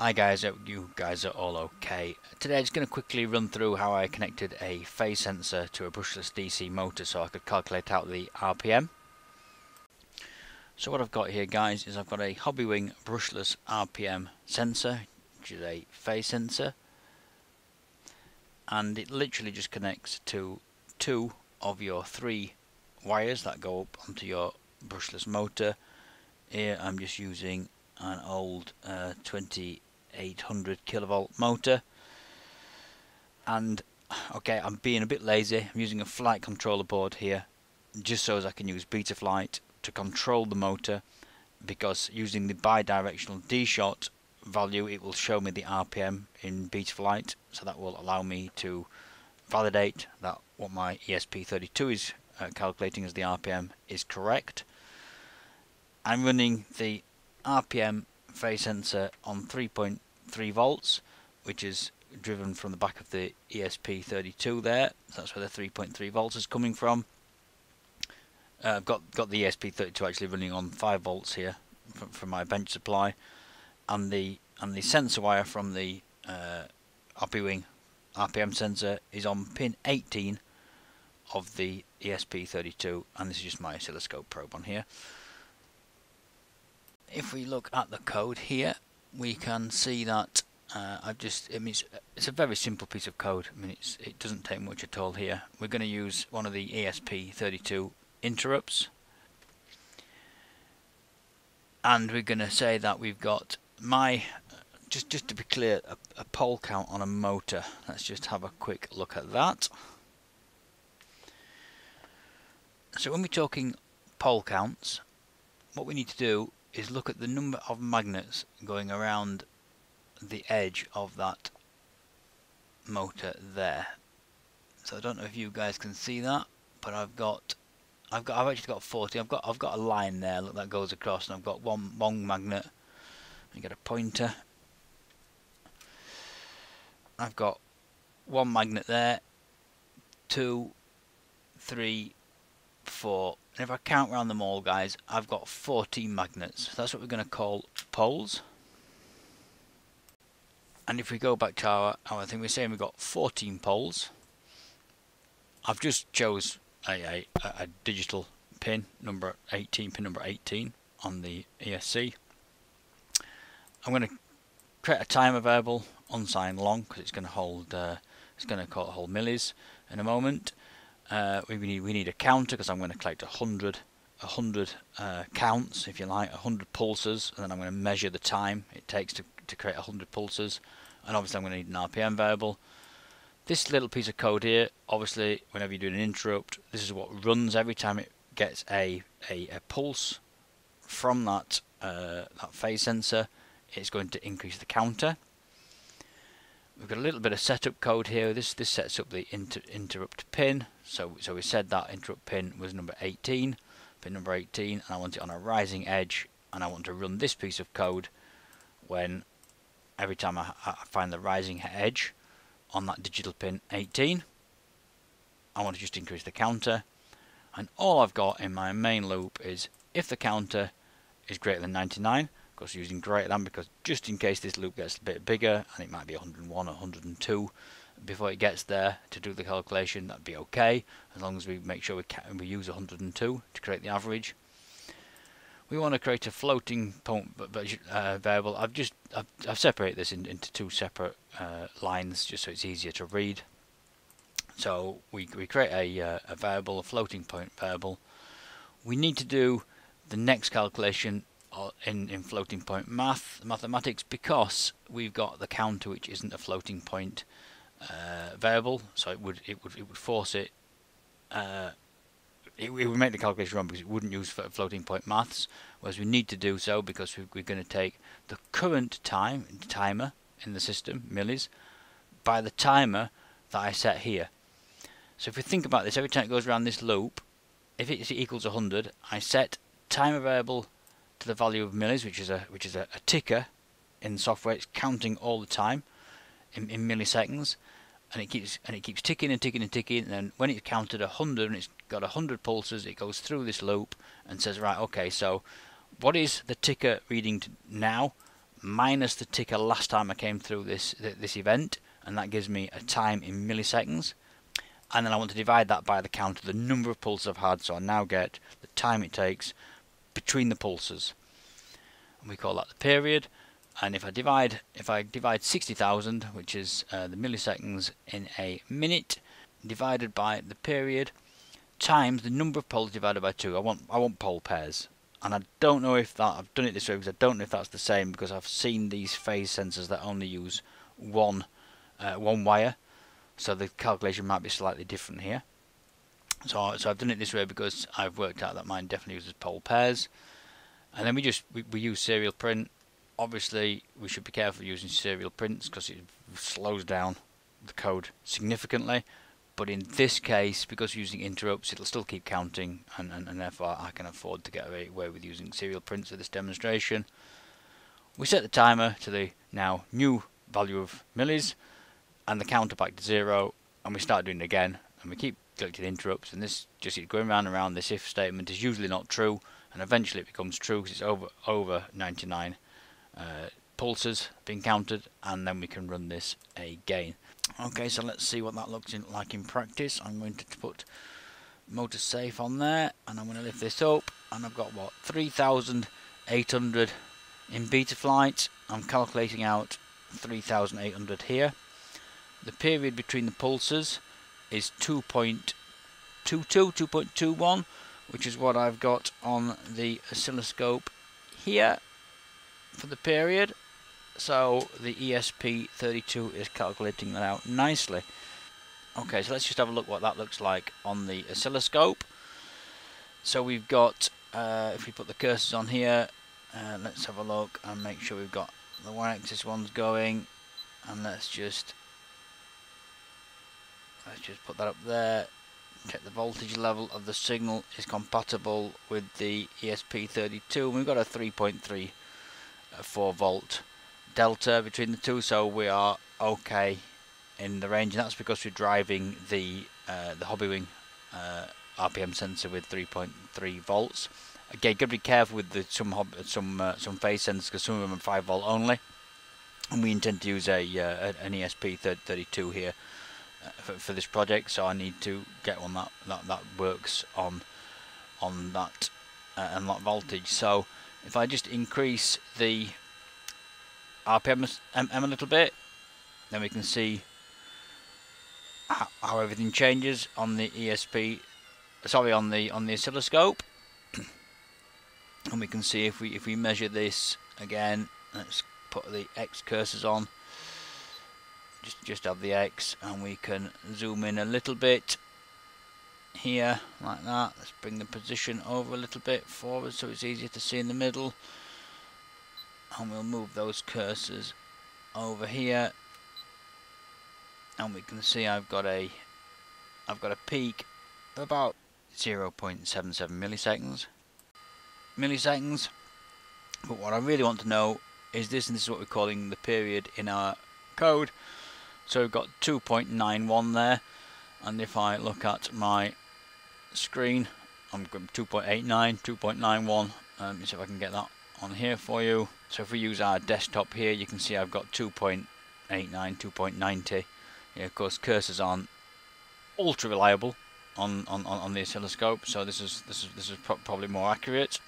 Hi guys, hope you guys are all okay. Today I'm just going to quickly run through how I connected a phase sensor to a brushless DC motor so I could calculate out the RPM. So what I've got here guys is I've got a Hobbywing brushless RPM sensor, which is a phase sensor. And it literally just connects to two of your three wires that go up onto your brushless motor. Here I'm just using an old uh, 20 800 kilovolt motor. And okay I'm being a bit lazy. I'm using a flight controller board here just so as I can use Betaflight to control the motor because using the bidirectional DShot value it will show me the RPM in Betaflight so that will allow me to validate that what my ESP32 is uh, calculating as the RPM is correct. I'm running the RPM phase sensor on 3.3 volts which is driven from the back of the ESP32 there. So that's where the 3.3 volts is coming from. Uh, I've got got the ESP32 actually running on 5 volts here from, from my bench supply. And the and the sensor wire from the uh, Hobbywing RPM sensor is on pin 18 of the ESP32 and this is just my oscilloscope probe on here if we look at the code here we can see that uh, I've just I mean it's, it's, a very simple piece of code. I mean it doesn't take much at all here. We're going to use one of the ESP32 interrupts. And we're going to say that we've got my just just to be clear a, a pole count on a motor. Let's just have a quick look at that. So when we're talking pole counts what we need to do is look at the number of magnets going around the edge of that motor there. So I don't know if you guys can see that, but I've got I've got I've actually got 40. I've got I've got a line there look that goes across and I've got one one magnet. I get a pointer. I've got one magnet there, two, three, four, and if I count around them all, guys, I've got 14 magnets. that's what we're going to call poles. And if we go back to our, our thing, we're saying we've got 14 poles. I've just chose a, a, a digital pin, number 18, pin number 18 on the ESC. I'm going to create a timer variable unsigned long because it's going to hold uh, it's going to call hold millis in a moment uh, we need we need a counter because I'm going to collect a hundred a hundred uh, counts if you like a hundred pulses and then I'm going to measure the time it takes to, to create a hundred pulses. And obviously I'm going to need an RPM variable. This little piece of code here obviously whenever you do an interrupt this is what runs every time it gets a a, a pulse from that uh, that phase sensor. It's going to increase the counter we've got a little bit of setup code here. This this sets up the inter interrupt pin. So so we said that interrupt pin was number 18, pin number 18, and I want it on a rising edge, and I want to run this piece of code when every time I, I find the rising edge on that digital pin 18, I want to just increase the counter, and all I've got in my main loop is if the counter is greater than 99, course using greater than because just in case this loop gets a bit bigger and it might be 101 or 102 before it gets there to do the calculation that'd be okay as long as we make sure we, we use 102 to create the average. We want to create a floating point uh, variable. I've just I've, I've separated this in, into two separate uh, lines just so it's easier to read. So we, we create a, uh, a variable a floating point variable. We need to do the next calculation in, in floating point math mathematics because we've got the counter which isn't a floating point uh, variable so it would it would it would force it uh, it, it, would make the calculation wrong because it wouldn't use floating point maths whereas we need to do so because we, we're going to take the current time timer in the system millis by the timer that I set here. So if we think about this every time it goes around this loop if it equals 100 I set timer variable to the value of millis, which is a which is a, a ticker in the software. It's counting all the time in, in milliseconds, and it keeps and it keeps ticking and ticking and ticking. And then when it's counted a hundred and it's got a hundred pulses, it goes through this loop and says, right, okay, so what is the ticker reading now? minus the ticker last time I came through this this event and that gives me a time in milliseconds and then I want to divide that by the count of the number of pulses I've had so I now get the time it takes between the pulses. And we call that the period. And if I divide if I divide 60,000 which is uh, the milliseconds in a minute divided by the period times the number of poles divided by 2 I want I want pole pairs. And I don't know if that I've done it this way because I don't know if that's the same because I've seen these phase sensors that only use one uh, one wire. So the calculation might be slightly different here so, so I've done it this way because I've worked out that mine definitely uses pole pairs. And then we just we, we use serial print. Obviously we should be careful using serial prints because it slows down the code significantly. But in this case because using interrupts it'll still keep counting and, and, and therefore I can afford to get away with using serial prints for this demonstration. We set the timer to the now new value of millis and the counter back to zero and we start doing it again and we keep collecting interrupts. And this just going round and round this if statement is usually not true and eventually it becomes true because it's over over 99 uh, pulses being counted and then we can run this again. Okay so let's see what that looks in, like in practice. I'm going to put motor safe on there and I'm going to lift this up and I've got what 3800 in Betaflight. I'm calculating out 3800 here. The period between the pulses is 2.22 2.21 which is what I've got on the oscilloscope here for the period. So the ESP32 is calculating that out nicely. Okay so let's just have a look what that looks like on the oscilloscope. So we've got uh, if we put the cursors on here uh, let's have a look and make sure we've got the y-axis ones going. And let's just let's just put that up there. Check the voltage level of the signal is compatible with the ESP32 we've got a 3.3 4 volt delta between the two so we are okay in the range and that's because we're driving the uh, the Hobbywing uh, RPM sensor with 3.3 volts. Again got to be careful with the some some uh, some phase sensors because some of them are 5 volt only. And we intend to use a uh, an ESP32 here for, for this project so I need to get one that that, that works on on that uh, and that voltage. So if I just increase the RPM a little bit then we can see how, how everything changes on the ESP sorry on the on the oscilloscope. And we can see if we if we measure this again let's put the X cursors on just just have the X and we can zoom in a little bit here like that. Let's bring the position over a little bit forward so it's easier to see in the middle. And we'll move those cursors over here. And we can see I've got a I've got a peak of about 0.77 milliseconds. Milliseconds. But what I really want to know is this and this is what we're calling the period in our code so we've got 2.91 there. And if I look at my screen I'm going 2.89 2.91 um, see if I can get that on here for you. So if we use our desktop here you can see I've got 2.89 2.90 yeah, of course cursors aren't ultra reliable on, on, on the oscilloscope so this is this is this is pro probably more accurate.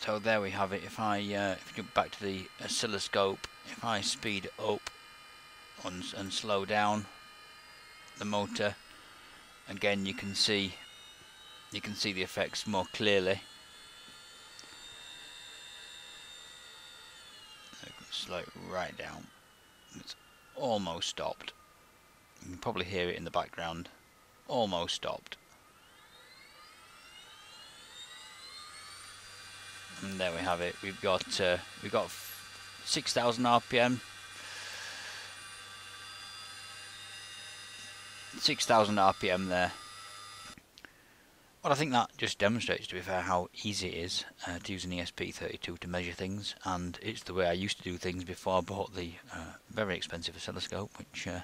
So there we have it. If I uh, if you go back to the oscilloscope if I speed up and, slow down the motor. Again you can see you can see the effects more clearly. Slow right down. It's almost stopped. You can probably hear it in the background. Almost stopped. And there we have it. We've got uh, we've got 6000 rpm 6000 rpm there. Well I think that just demonstrates to be fair how easy it is uh, to use an ESP32 to measure things. And it's the way I used to do things before I bought the uh, very expensive oscilloscope which uh,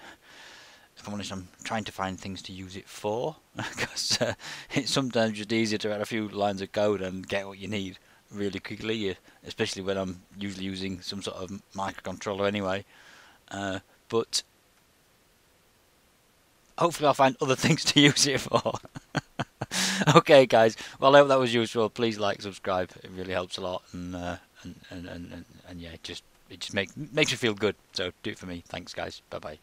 if I'm honest I'm trying to find things to use it for because uh, it's sometimes just easier to write a few lines of code and get what you need really quickly, uh, especially when I'm usually using some sort of microcontroller anyway. Uh, but hopefully I'll find other things to use it for. okay, guys. Well, I hope that was useful. Please like, subscribe. It really helps a lot, and uh, and, and, and, and, yeah, just it just make, makes me feel good. So do it for me. Thanks, guys. Bye bye.